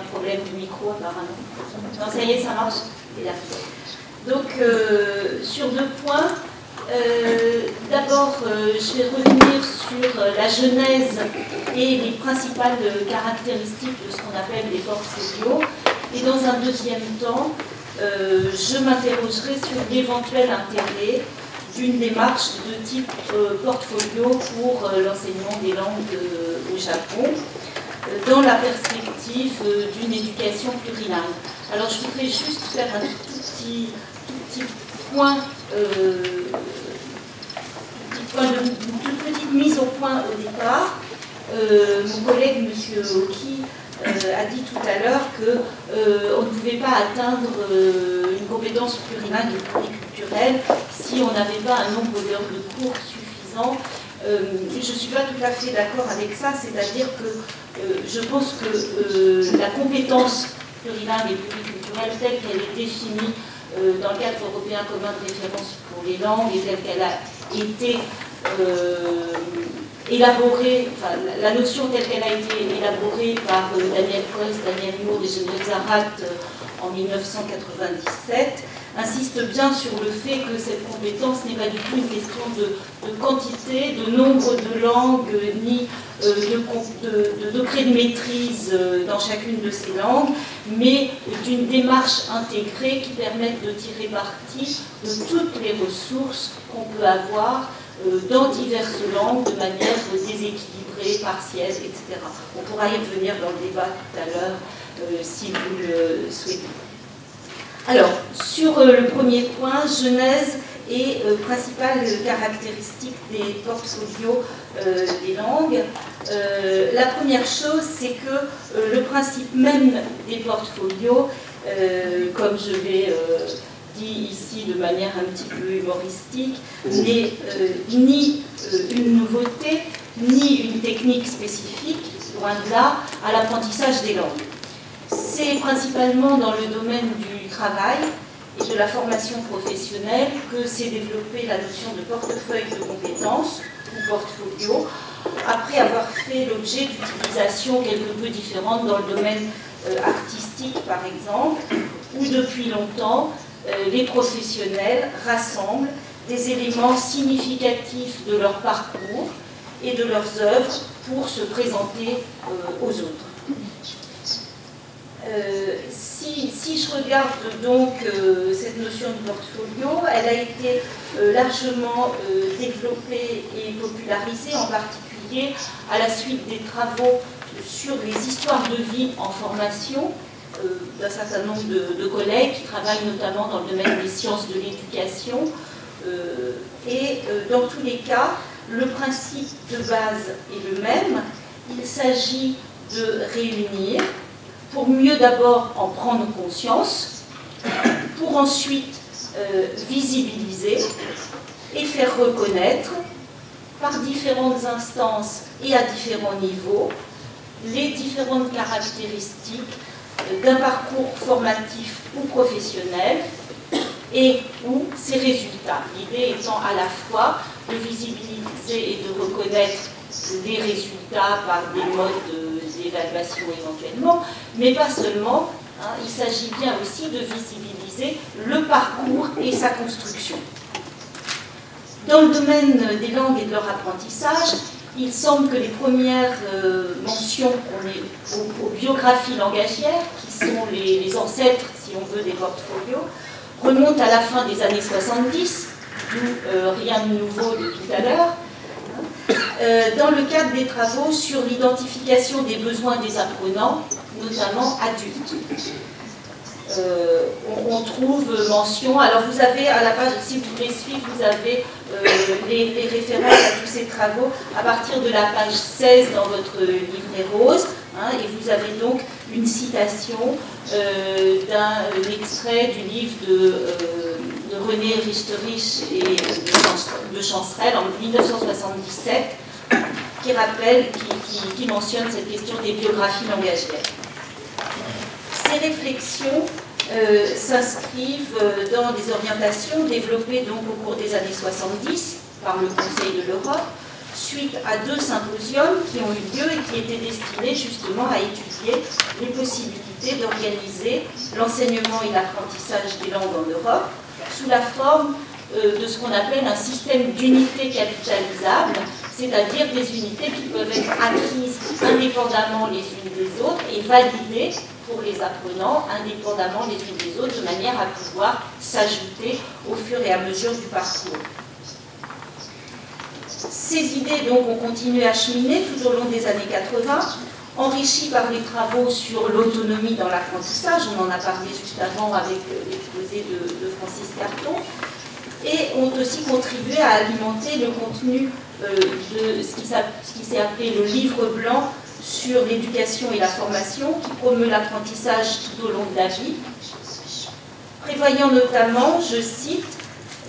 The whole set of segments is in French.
problème du micro apparemment. Ça y est, ça marche Donc, euh, sur deux points. Euh, d'abord, euh, je vais revenir sur la genèse et les principales caractéristiques de ce qu'on appelle les portfolios. Et dans un deuxième temps, je m'interrogerai sur l'éventuel intérêt d'une démarche de type portfolio pour l'enseignement des langues au Japon dans la perspective d'une éducation plurilingue. Alors je voudrais juste faire un tout petit, tout petit point, euh, une toute petite mise au point au départ. Euh, mon collègue, M. Oki, euh, a dit tout à l'heure qu'on ne pouvait pas atteindre une compétence plurilingue et pluriculturelle si on n'avait pas un nombre d'heures de cours suffisant. Je ne suis pas tout à fait d'accord avec ça, c'est-à-dire que je pense que la compétence plurilingue et pluriculturelle telle qu'elle est définie euh, dans le cadre européen commun de référence pour les langues et telle qu'elle a été euh, élaborée, enfin, la notion telle qu'elle a été élaborée par euh, Daniel Coes, Daniel Moore et Geneviève Zarat en 1997, insiste bien sur le fait que cette compétence n'est pas du tout une question de, quantité, de nombre de langues, ni euh, de, degré de, maîtrise euh, dans chacune de ces langues, mais d'une démarche intégrée qui permette de tirer parti de toutes les ressources qu'on peut avoir euh, dans diverses langues de manière déséquilibrée, partielle, etc. On pourra y revenir dans le débat tout à l'heure si vous le souhaitez. Alors, sur euh, le premier point, genèse et euh, principales caractéristiques des portfolios euh, des langues. la première chose, c'est que le principe même des portfolios, comme je l'ai dit ici de manière un petit peu humoristique, n'est ni une nouveauté, ni une technique spécifique, loin de là, à l'apprentissage des langues. C'est principalement dans le domaine du travail et de la formation professionnelle que s'est développée la notion de portefeuille de compétences ou portfolio, après avoir fait l'objet d'utilisations quelque peu différentes dans le domaine euh, artistique par exemple, où depuis longtemps euh, les professionnels rassemblent des éléments significatifs de leur parcours et de leurs œuvres pour se présenter euh, aux autres. Euh, si, je regarde donc euh, cette notion de portfolio, elle a été euh, largement développée et popularisée, en particulier à la suite des travaux sur les histoires de vie en formation d'un certain nombre de, de, collègues qui travaillent notamment dans le domaine des sciences de l'éducation. et dans tous les cas, le principe de base est le même. Il s'agit de réunir pour mieux d'abord en prendre conscience, pour ensuite euh, visibiliser et faire reconnaître par différentes instances et à différents niveaux les différentes caractéristiques euh, d'un parcours formatif ou professionnel et ou ses résultats. L'idée étant à la fois de visibiliser et de reconnaître les résultats par des modes d'évaluation éventuellement, mais pas seulement. Hein, il s'agit bien aussi de visibiliser le parcours et sa construction. Dans le domaine des langues et de leur apprentissage, il semble que les premières euh, mentions aux, biographies langagières, qui sont les, ancêtres, si on veut, des portfolios, remontent à la fin des années 70, d'où euh, rien de nouveau depuis tout à l'heure, dans le cadre des travaux sur l'identification des besoins des apprenants, notamment adultes. Euh, on, trouve mention, alors vous avez à la page, si vous voulez suivre, vous avez euh, les, références à tous ces travaux à partir de la page 16 dans votre livret rose, hein, et vous avez donc une citation d'un extrait du livre de René Richterich et de Chancerelle en 1977, qui rappelle, qui, mentionne cette question des biographies langagières. Ces réflexions euh, s'inscrivent euh, dans des orientations développées donc au cours des années 70 par le Conseil de l'Europe suite à deux symposiums qui ont eu lieu et qui étaient destinés justement à étudier les possibilités d'organiser l'enseignement et l'apprentissage des langues en Europe sous la forme euh, de ce qu'on appelle un système d'unités capitalisables, c'est-à-dire des unités qui peuvent être acquises indépendamment les unes des autres et validées pour les apprenants indépendamment les unes des autres, de manière à pouvoir s'ajouter au fur et à mesure du parcours. Ces idées donc ont continué à cheminer tout au long des années 80, enrichies par les travaux sur l'autonomie dans l'apprentissage, on en a parlé juste avant avec l'exposé de, de Francis Carton, et ont aussi contribué à alimenter le contenu euh, de ce qui s'est appelé le livre blanc sur l'éducation et la formation, qui promeut l'apprentissage tout au long de la vie, prévoyant notamment, je cite,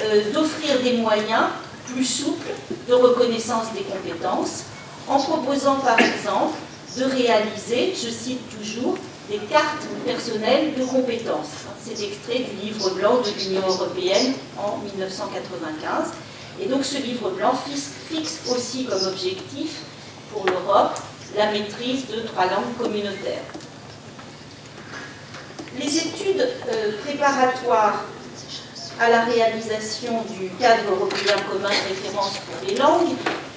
euh, d'offrir des moyens plus souples de reconnaissance des compétences, en proposant par exemple de réaliser, je cite toujours, des cartes personnelles de compétences. C'est extrait du livre blanc de l'Union européenne en 1995. Et donc ce livre blanc fixe, aussi comme objectif pour l'Europe la maîtrise de trois langues communautaires. Les études euh, préparatoires à la réalisation du cadre européen commun de référence pour les langues,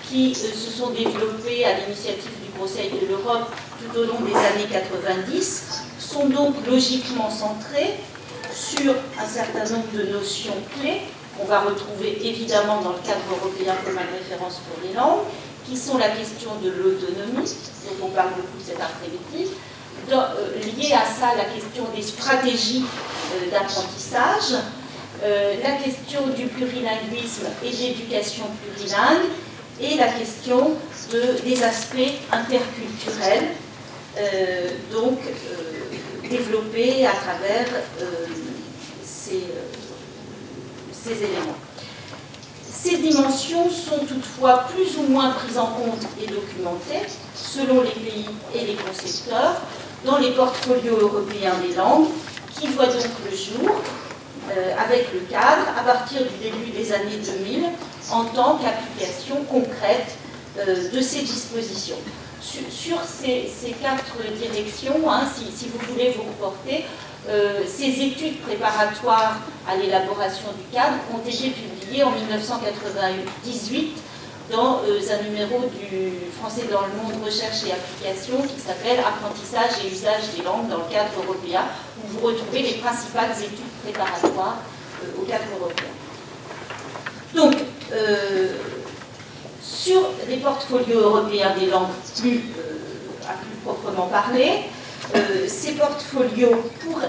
qui euh, se sont développées à l'initiative Conseil de l'Europe tout au long des années 90, sont donc logiquement centrées sur un certain nombre de notions clés qu'on va retrouver évidemment dans le cadre européen commun de référence pour les langues, qui sont la question de l'autonomie, dont on parle beaucoup cet après-midi, euh, liée à ça la question des stratégies euh, d'apprentissage, euh, la question du plurilinguisme et de l'éducation plurilingue, et la question des aspects interculturels, donc développés à travers ces, ces éléments. Ces dimensions sont toutefois plus ou moins prises en compte et documentées, selon les pays et les concepteurs, dans les portfolios européens des langues, qui voient donc le jour, euh, avec le cadre, à partir du début des années 2000, en tant qu'application concrète euh, de ces dispositions. Sur, ces, quatre directions, hein, si, vous voulez vous reporter, euh, ces études préparatoires à l'élaboration du cadre ont été publiées en 1998 dans euh, un numéro du Français dans le monde recherche et application qui s'appelle Apprentissage et usage des langues dans le cadre européen, où vous retrouvez les principales études préparatoires euh, au cadre européen. Donc, sur les portfolios européens des langues plus, à plus proprement parler, euh, ces portfolios, pour,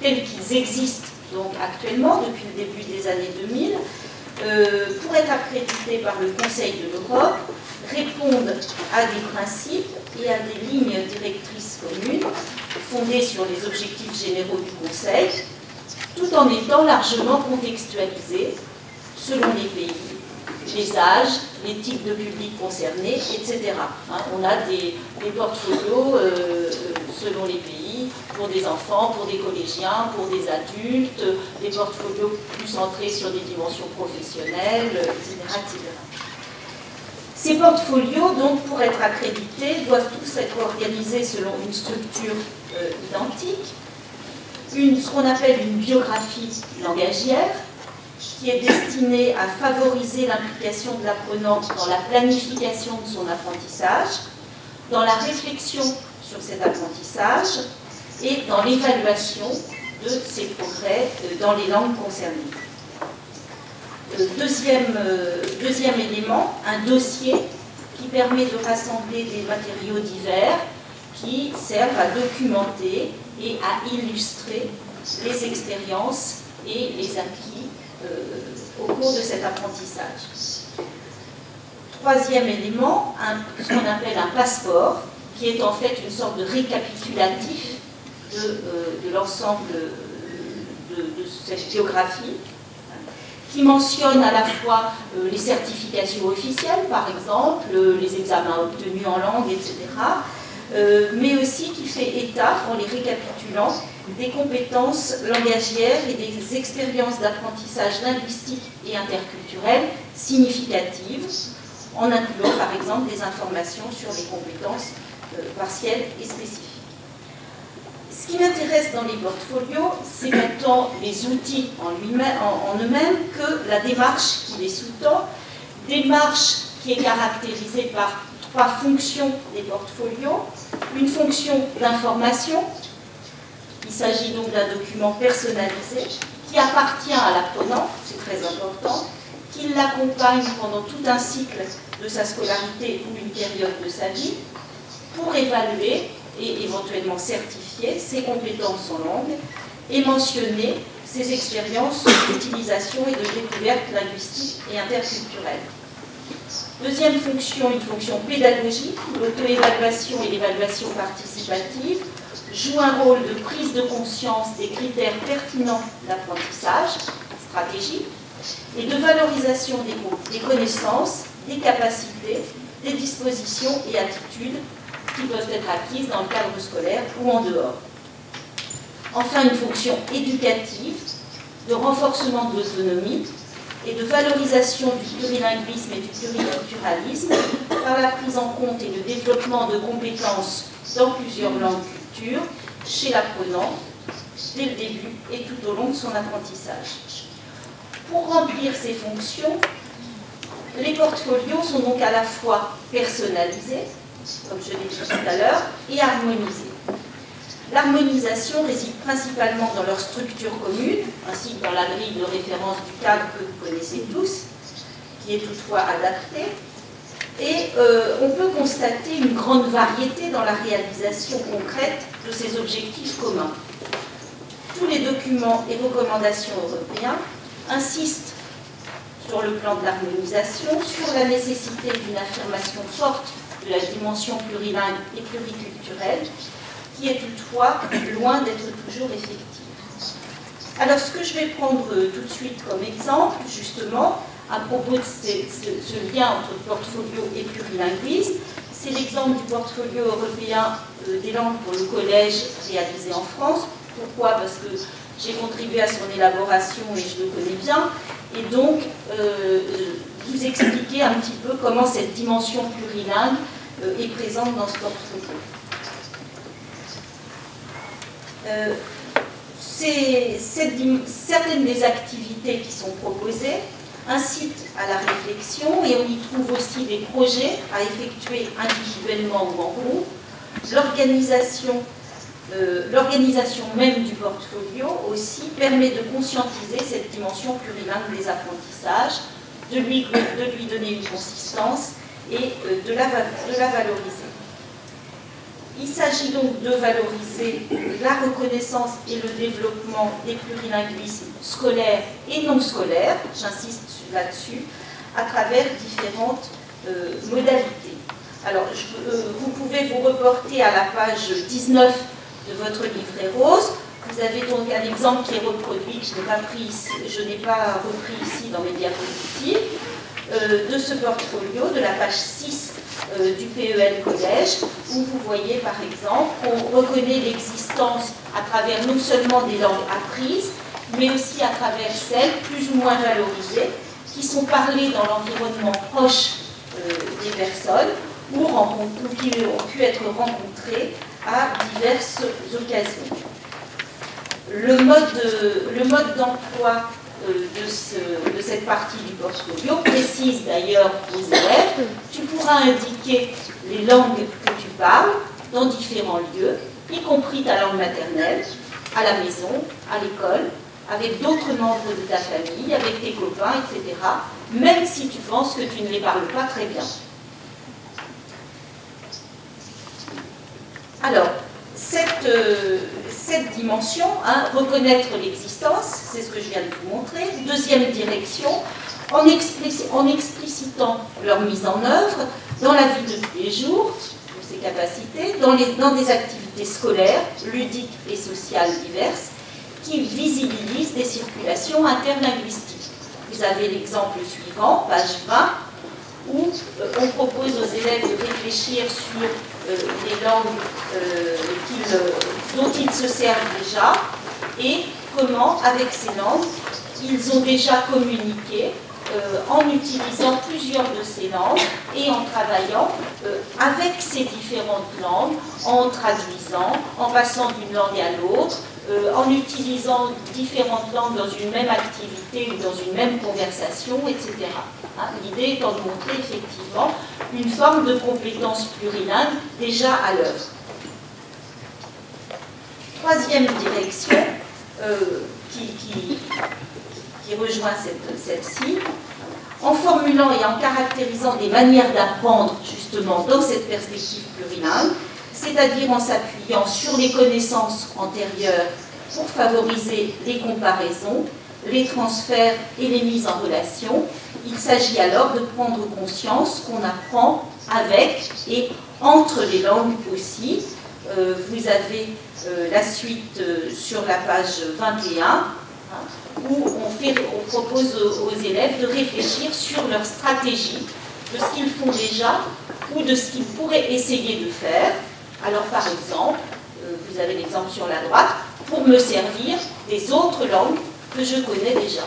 tels qu'ils existent donc actuellement depuis le début des années 2000, euh, pour être accrédités par le Conseil de l'Europe, répondent à des principes et à des lignes directrices communes fondées sur les objectifs généraux du Conseil, tout en étant largement contextualisés selon les pays, les âges, les types de publics concernés, etc. Hein, on a des, portfolios euh, selon les pays, pour des enfants, pour des collégiens, pour des adultes, des portfolios plus centrés sur des dimensions professionnelles, etc. Ces portfolios, donc, pour être accrédités, doivent tous être organisés selon une structure euh, identique, une, ce qu'on appelle une biographie langagière, qui est destinée à favoriser l'implication de l'apprenant dans la planification de son apprentissage, dans la réflexion sur cet apprentissage et dans l'évaluation de ses progrès euh, dans les langues concernées. Euh, deuxième, euh, deuxième élément, un dossier qui permet de rassembler des matériaux divers qui servent à documenter et à illustrer les expériences et les acquis au cours de cet apprentissage. Troisième élément, ce qu'on appelle un passeport, qui est en fait une sorte de récapitulatif de, euh, l'ensemble de, cette géographie, qui mentionne à la fois euh, les certifications officielles, par exemple, euh, les examens obtenus en langue, etc., mais aussi qui fait état, en les récapitulant, des compétences langagières et des expériences d'apprentissage linguistique et interculturel significatives, en incluant par exemple des informations sur les compétences euh, partielles et spécifiques. Ce qui m'intéresse dans les portfolios, c'est pas tant les outils en eux-mêmes que la démarche qui les sous-tend, démarche qui est caractérisée par trois fonctions des portfolios. Une fonction d'information, il s'agit donc d'un document personnalisé qui appartient à l'apprenant, c'est très important, qui l'accompagne pendant tout un cycle de sa scolarité ou une période de sa vie pour évaluer et éventuellement certifier ses compétences en langue et mentionner ses expériences d'utilisation et de découverte linguistique et interculturelle. Deuxième fonction, une fonction pédagogique, l'auto-évaluation et l'évaluation participative jouent un rôle de prise de conscience des critères pertinents d'apprentissage stratégique et de valorisation des, des connaissances, des capacités, des dispositions et attitudes qui peuvent être acquises dans le cadre scolaire ou en dehors. Enfin, une fonction éducative de renforcement de l'autonomie et de valorisation du plurilinguisme et du pluriculturalisme par la prise en compte et le développement de compétences dans plusieurs langues cultures chez l'apprenant dès le début et tout au long de son apprentissage. Pour remplir ces fonctions, les portfolios sont donc à la fois personnalisés, comme je l'ai dit tout à l'heure, et harmonisés. L'harmonisation réside principalement dans leur structure commune, ainsi que dans la grille de référence du cadre que vous connaissez tous, qui est toutefois adaptée. Et euh, on peut constater une grande variété dans la réalisation concrète de ces objectifs communs. Tous les documents et recommandations européens insistent sur le plan de l'harmonisation, sur la nécessité d'une affirmation forte de la dimension plurilingue et pluriculturelle, qui est toutefois loin d'être toujours effective. Alors ce que je vais prendre euh, tout de suite comme exemple, justement, à propos de ce, lien entre portfolio et plurilinguisme, c'est l'exemple du portfolio européen euh, des langues pour le collège réalisé en France. Pourquoi? Parce que j'ai contribué à son élaboration et je le connais bien. Et donc, euh, vous expliquer un petit peu comment cette dimension plurilingue est présente dans ce portfolio. Euh, certaines des activités qui sont proposées incitent à la réflexion et on y trouve aussi des projets à effectuer individuellement ou en groupe. L'organisation euh, même du portfolio aussi permet de conscientiser cette dimension plurilingue des apprentissages, de lui, donner une consistance et euh, de, de la valoriser. Il s'agit donc de valoriser la reconnaissance et le développement des plurilinguismes scolaires et non scolaires, j'insiste là-dessus, à travers différentes euh, modalités. Alors, euh, vous pouvez vous reporter à la page 19 de votre livret rose. Vous avez donc un exemple qui est reproduit, que je n'ai pas, repris ici dans mes diapositives, de ce portfolio, de la page 6 euh, du PEL Collège, où vous voyez par exemple qu'on reconnaît l'existence à travers non seulement des langues apprises, mais aussi à travers celles plus ou moins valorisées, qui sont parlées dans l'environnement proche euh, des personnes ou, qui ont pu être rencontrées à diverses occasions. Le mode d'emploi euh, de, cette partie du portfolio précise d'ailleurs aux élèves, tu pourras indiquer les langues que tu parles dans différents lieux, y compris ta langue maternelle, à la maison, à l'école, avec d'autres membres de ta famille, avec tes copains, etc., même si tu penses que tu ne les parles pas très bien. Alors, cette, euh, cette dimension, hein, reconnaître l'existence, c'est ce que je viens de vous montrer. Deuxième direction, en, explicitant leur mise en œuvre dans la vie de tous les jours, ces capacités, dans, dans des activités scolaires, ludiques et sociales diverses, qui visibilisent des circulations interlinguistiques. Vous avez l'exemple suivant, page 20, où euh, on propose aux élèves de réfléchir sur euh, les langues euh, dont ils se servent déjà et comment, avec ces langues, ils ont déjà communiqué en utilisant plusieurs de ces langues et en travaillant avec ces différentes langues, en traduisant, en passant d'une langue à l'autre, en utilisant différentes langues dans une même activité ou dans une même conversation, etc. Hein, l'idée étant de montrer effectivement une forme de compétence plurilingue déjà à l'œuvre. Troisième direction euh, qui, rejoint celle-ci, en formulant et en caractérisant des manières d'apprendre justement dans cette perspective plurilingue, c'est-à-dire en s'appuyant sur les connaissances antérieures pour favoriser les comparaisons, les transferts et les mises en relation. Il s'agit alors de prendre conscience qu'on apprend avec et entre les langues aussi. Euh, vous avez euh, la suite euh, sur la page 21, hein, où on, propose aux, élèves de réfléchir sur leur stratégie, de ce qu'ils font déjà ou de ce qu'ils pourraient essayer de faire. Alors par exemple, vous avez l'exemple sur la droite, pour me servir des autres langues que je connais déjà.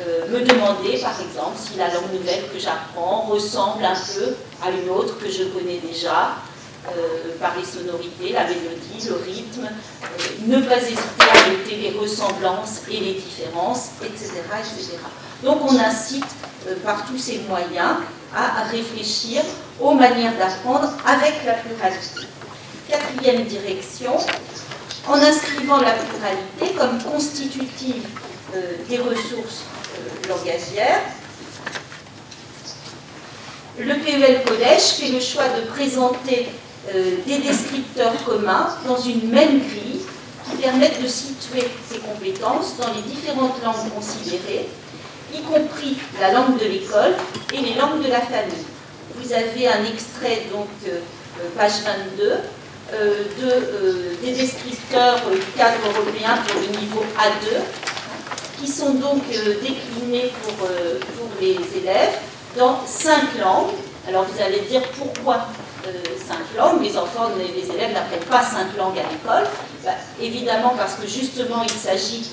Euh, me demander, par exemple, si la langue nouvelle que j'apprends ressemble un peu à une autre que je connais déjà, euh, par les sonorités, la mélodie, le rythme, euh, ne pas hésiter à noter les ressemblances et les différences, etc. etc. Donc on incite par tous ces moyens à réfléchir aux manières d'apprendre avec la pluralité. Quatrième direction, en inscrivant la pluralité comme constitutive euh, des ressources euh, langagières. Le PEL Collège fait le choix de présenter euh, des descripteurs communs dans une même grille qui permettent de situer ces compétences dans les différentes langues considérées, y compris la langue de l'école et les langues de la famille. Vous avez un extrait, donc, page 22, euh, de, euh, des descripteurs du euh, cadre européen pour le niveau A2, qui sont donc déclinés pour, pour les élèves dans cinq langues. Alors vous allez dire pourquoi cinq langues Les enfants, les élèves n'apprennent pas cinq langues à l'école. Bah, évidemment parce que justement il s'agit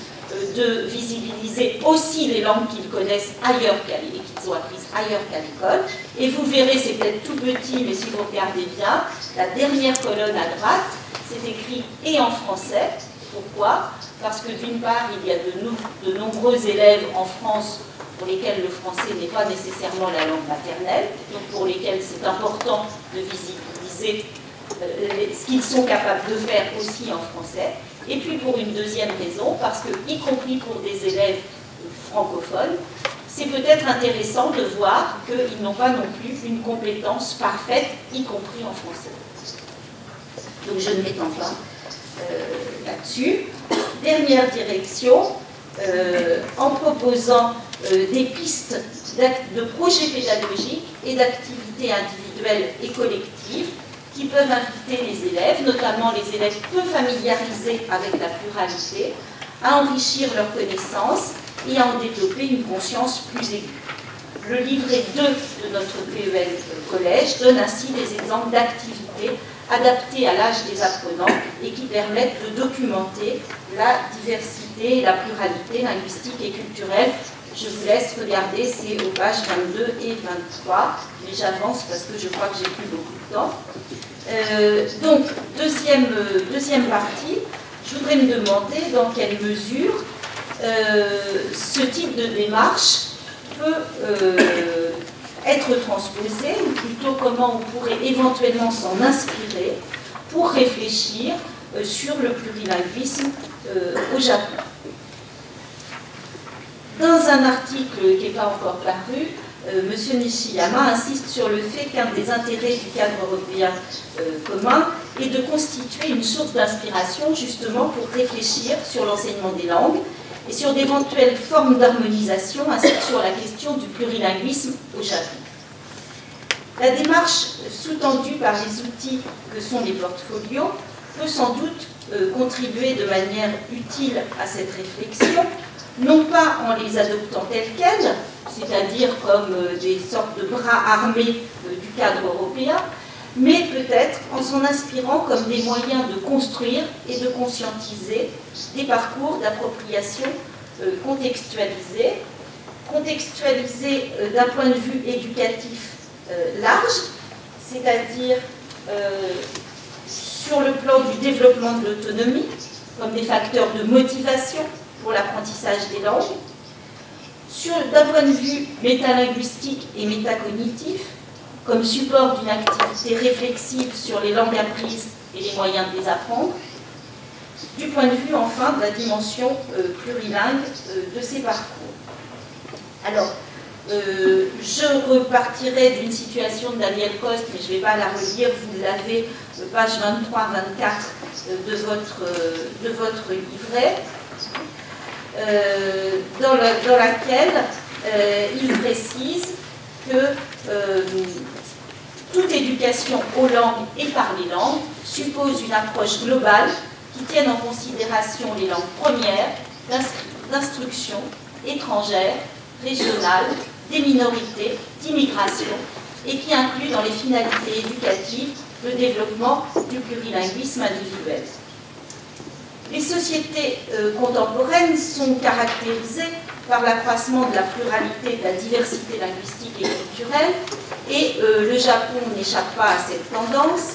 de visibiliser aussi les langues qu'ils connaissent ailleurs qu'ils ont ailleurs qu'à l'école. Et vous verrez, c'est peut-être tout petit, mais si vous regardez bien, la dernière colonne à droite, c'est écrit et en français. Pourquoi? Parce que d'une part, il y a de, de nombreux élèves en France pour lesquels le français n'est pas nécessairement la langue maternelle, donc pour lesquels c'est important de visibiliser euh, ce qu'ils sont capables de faire aussi en français. Et puis pour une deuxième raison, parce que, y compris pour des élèves francophones, c'est peut-être intéressant de voir qu'ils n'ont pas non plus une compétence parfaite, y compris en français. Donc je ne m'étends pas euh, là-dessus. Dernière direction, euh, en proposant euh, des pistes de projets pédagogiques et d'activités individuelles et collectives qui peuvent inviter les élèves, notamment les élèves peu familiarisés avec la pluralité, à enrichir leurs connaissances et à en développer une conscience plus aiguë. Le livret 2 de notre PEL Collège donne ainsi des exemples d'activités adaptées à l'âge des apprenants et qui permettent de documenter la diversité et la pluralité linguistique et culturelle. Je vous laisse regarder, c'est aux pages 22 et 23, mais j'avance parce que je crois que j'ai plus beaucoup de temps. Euh, donc, deuxième, deuxième partie, je voudrais me demander dans quelle mesure euh, ce type de démarche peut euh, être transposé, ou plutôt comment on pourrait éventuellement s'en inspirer pour réfléchir sur le plurilinguisme au Japon. Dans un article qui n'est pas encore paru, euh, M. Nishiyama insiste sur le fait qu'un des intérêts du cadre européen euh, commun est de constituer une source d'inspiration justement pour réfléchir sur l'enseignement des langues et sur d'éventuelles formes d'harmonisation ainsi que sur la question du plurilinguisme au Japon. La démarche sous-tendue par les outils que sont les portfolios peut sans doute euh, contribuer de manière utile à cette réflexion, non pas en les adoptant telles quelles, c'est-à-dire comme euh, des sortes de bras armés euh, du cadre européen, mais peut-être en s'en inspirant comme des moyens de construire et de conscientiser des parcours d'appropriation contextualisés contextualisé d'un point de vue éducatif large, c'est-à-dire sur le plan du développement de l'autonomie, comme des facteurs de motivation pour l'apprentissage des langues, d'un point de vue métalinguistique et métacognitif, comme support d'une activité réflexive sur les langues apprises et les moyens de les apprendre, du point de vue enfin de la dimension euh, plurilingue euh, de ces parcours. Alors, euh, je repartirai d'une situation de Daniel Coste, mais je ne vais pas la relire, vous l'avez, page 23-24 de, votre, de votre livret. Euh, dans, laquelle euh, il précise que euh, toute éducation aux langues et par les langues suppose une approche globale qui tienne en considération les langues premières, d'instruction, étrangères, régionales, des minorités, d'immigration, et qui inclut dans les finalités éducatives le développement du plurilinguisme individuel. Les sociétés euh, contemporaines sont caractérisées par l'accroissement de la pluralité, de la diversité linguistique et culturelle, et euh, le Japon n'échappe pas à cette tendance,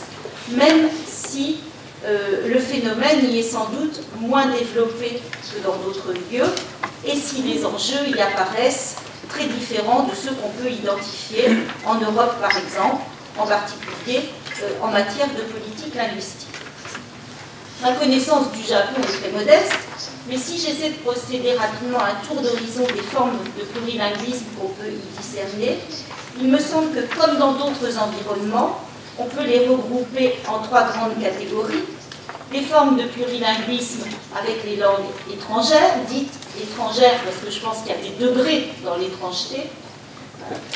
même si euh, le phénomène y est sans doute moins développé que dans d'autres lieux, et si les enjeux y apparaissent très différents de ceux qu'on peut identifier en Europe par exemple, en particulier en matière de politique linguistique. Ma connaissance du Japon est très modeste, mais si j'essaie de procéder rapidement à un tour d'horizon des formes de plurilinguisme qu'on peut y discerner, il me semble que, comme dans d'autres environnements, on peut les regrouper en trois grandes catégories. Les formes de plurilinguisme avec les langues étrangères, dites étrangères parce que je pense qu'il y a des degrés dans l'étrangeté,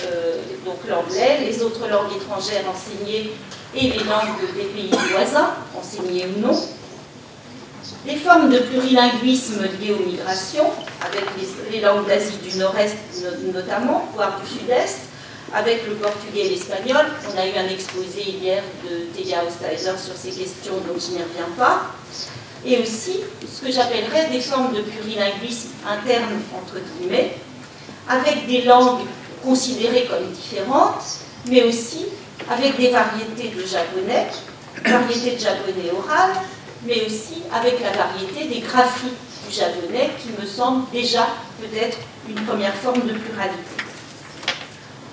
euh, donc l'anglais, les autres langues étrangères enseignées et les langues des pays voisins, enseignées ou non. Des formes de plurilinguisme liées aux migrations, avec les, langues d'Asie du Nord-Est notamment, voire du Sud-Est, avec le portugais et l'espagnol. On a eu un exposé hier de Telia Osteiser sur ces questions, donc je n'y reviens pas. Et aussi ce que j'appellerais des formes de plurilinguisme interne, entre guillemets, avec des langues considérées comme différentes, mais aussi avec des variétés de japonais, variétés de japonais oral, mais aussi avec la variété des graphies du japonais qui me semble déjà peut-être une première forme de pluralité.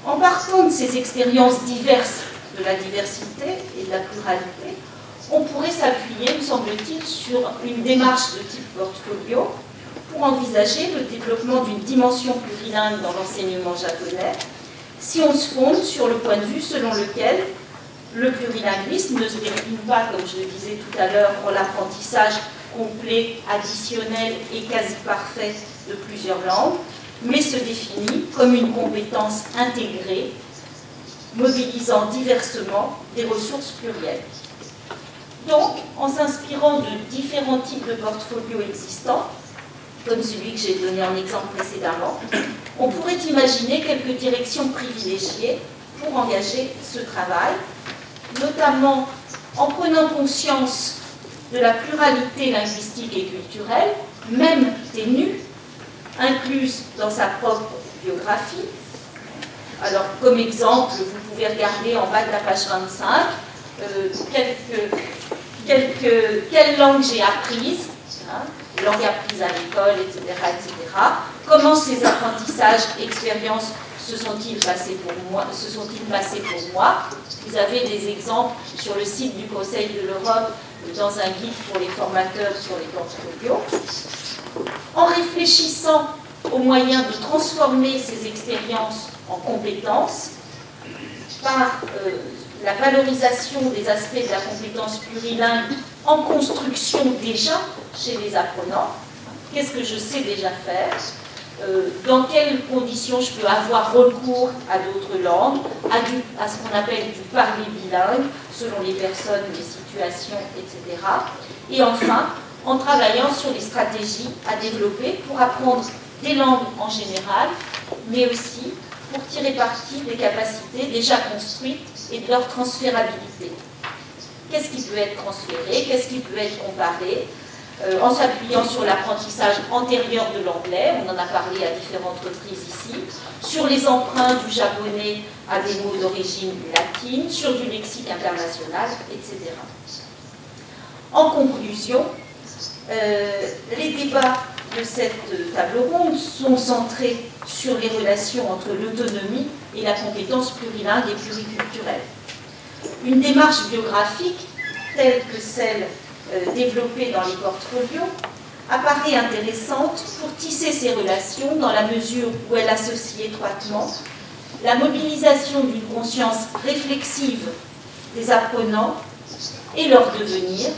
En partant de ces expériences diverses de la diversité et de la pluralité, on pourrait s'appuyer, me semble-t-il, sur une démarche de type portfolio pour envisager le développement d'une dimension plurilingue dans l'enseignement japonais, si on se fonde sur le point de vue selon lequel le plurilinguisme ne se définit pas, comme je le disais tout à l'heure, en l'apprentissage complet, additionnel et quasi parfait de plusieurs langues, mais se définit comme une compétence intégrée, mobilisant diversement des ressources plurielles. Donc, en s'inspirant de différents types de portfolios existants, comme celui que j'ai donné en exemple précédemment, on pourrait imaginer quelques directions privilégiées pour engager ce travail notamment en prenant conscience de la pluralité linguistique et culturelle, même ténue, incluse dans sa propre biographie. Alors, comme exemple, vous pouvez regarder en bas de la page 25 euh, quelques, quelles langues j'ai apprises, hein, langues apprises à l'école, etc., etc. Comment ces apprentissages, expériences se sont-ils passés pour moi, se sont-ils passés pour moi? Vous avez des exemples sur le site du Conseil de l'Europe dans un guide pour les formateurs sur les portfolios. En réfléchissant aux moyens de transformer ces expériences en compétences par euh, la valorisation des aspects de la compétence plurilingue en construction déjà chez les apprenants. Qu'est-ce que je sais déjà faire? Euh, dans quelles conditions je peux avoir recours à d'autres langues, à, à ce qu'on appelle du parler bilingue, selon les personnes, les situations, etc. Et enfin, en travaillant sur les stratégies à développer pour apprendre des langues en général, mais aussi pour tirer parti des capacités déjà construites et de leur transférabilité. Qu'est-ce qui peut être transféré? Qu'est-ce qui peut être comparé? Euh, en s'appuyant sur l'apprentissage antérieur de l'anglais, on en a parlé à différentes reprises ici, sur les emprunts du japonais à des mots d'origine latine, sur du lexique international, etc. En conclusion, les débats de cette table ronde sont centrés sur les relations entre l'autonomie et la compétence plurilingue et pluriculturelle. Une démarche biographique telle que celle euh, développée dans les portfolios apparaît intéressante pour tisser ces relations dans la mesure où elle associe étroitement la mobilisation d'une conscience réflexive des apprenants et leur devenir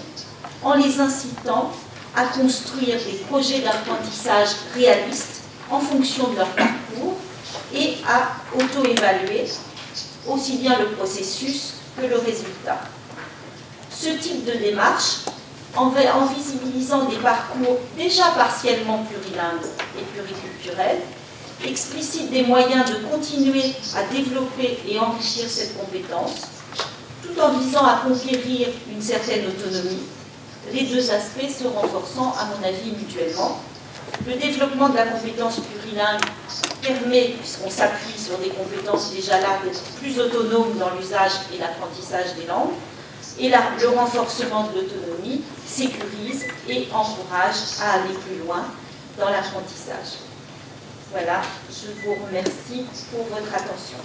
en les incitant à construire des projets d'apprentissage réalistes en fonction de leur parcours et à auto-évaluer aussi bien le processus que le résultat. Ce type de démarche en, visibilisant des parcours déjà partiellement plurilingues et pluriculturels, explicite des moyens de continuer à développer et enrichir cette compétence, tout en visant à conquérir une certaine autonomie, les deux aspects se renforçant, à mon avis, mutuellement. Le développement de la compétence plurilingue permet, puisqu'on s'appuie sur des compétences déjà là, d'être plus autonome dans l'usage et l'apprentissage des langues, et le renforcement de l'autonomie sécurise et encourage à aller plus loin dans l'apprentissage. Voilà, je vous remercie pour votre attention.